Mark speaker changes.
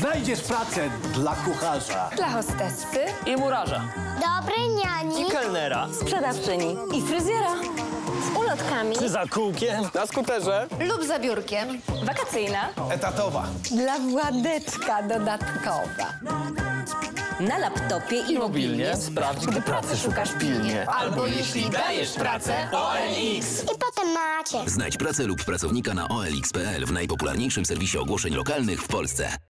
Speaker 1: Znajdziesz pracę dla kucharza.
Speaker 2: Dla hostessy.
Speaker 3: I murarza.
Speaker 4: Dobrej niani.
Speaker 3: Kelnera.
Speaker 2: Sprzedawczyni. I fryzjera.
Speaker 4: Z ulotkami.
Speaker 3: Czy Za kółkiem.
Speaker 5: Na skuterze.
Speaker 2: Lub za biurkiem. Wakacyjna.
Speaker 5: Etatowa.
Speaker 2: Dla Władeczka dodatkowa. Na laptopie i
Speaker 3: Mobilnie. Sprawdź, gdy pracy szukasz pilnie.
Speaker 2: Albo jeśli dajesz pracę,
Speaker 3: OLX.
Speaker 4: I potem macie.
Speaker 6: Znajdź pracę lub pracownika na olx.pl w najpopularniejszym serwisie ogłoszeń lokalnych w Polsce.